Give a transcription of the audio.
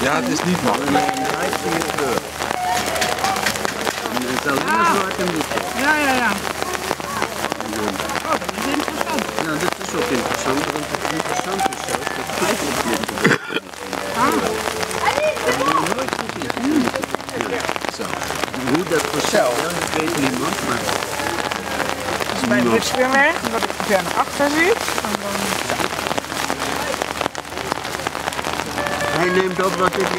Ja, het is niet makkelijk. Je kleur. En het is alleen maar zwart en wit. Ja, ja, ja. Oh, dat is interessant. Nou, dit is ook interessant, want het interessante is zelfs dat Ah, Dat ik nooit gezien. Zo. Hoe dat precies werkt, dat weet niemand, maar bij dit weer weg, omdat ik naar achter zit. En dan... I named Dr. Chetia.